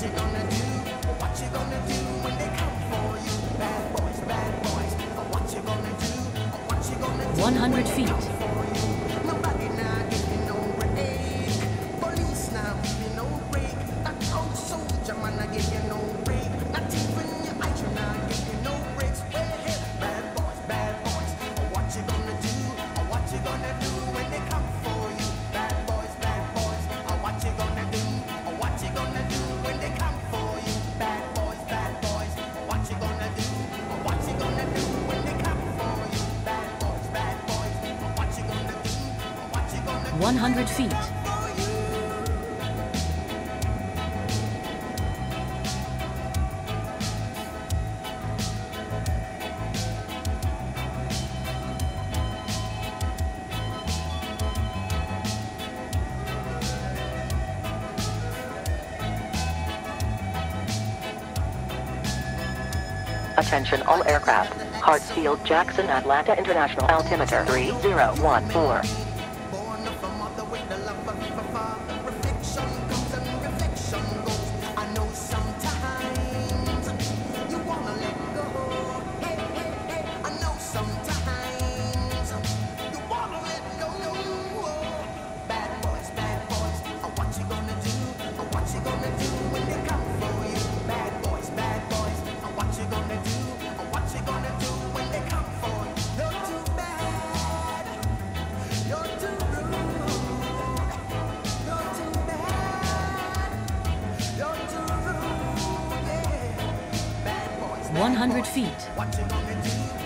100 feet. 100 feet. Attention all aircraft. Hartsfield Jackson Atlanta International Altimeter 3014. 100 feet.